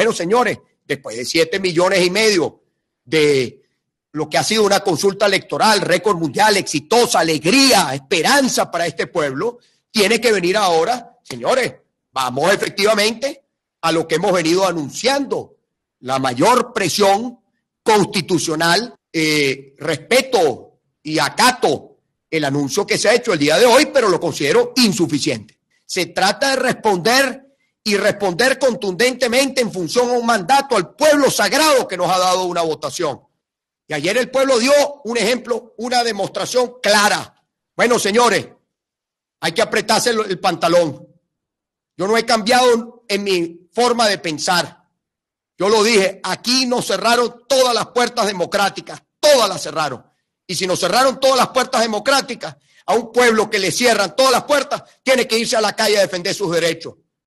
Bueno, señores, después de siete millones y medio de lo que ha sido una consulta electoral, récord mundial, exitosa, alegría, esperanza para este pueblo, tiene que venir ahora, señores, vamos efectivamente a lo que hemos venido anunciando, la mayor presión constitucional, eh, respeto y acato el anuncio que se ha hecho el día de hoy, pero lo considero insuficiente. Se trata de responder y responder contundentemente en función a un mandato al pueblo sagrado que nos ha dado una votación. Y ayer el pueblo dio un ejemplo, una demostración clara. Bueno, señores, hay que apretarse el, pantalón. Yo no he cambiado en mi forma de pensar. Yo lo dije, aquí nos cerraron todas las puertas democráticas, todas las cerraron. Y si nos cerraron todas las puertas democráticas, a un pueblo que le cierran todas las puertas, tiene que irse a la calle a defender sus derechos.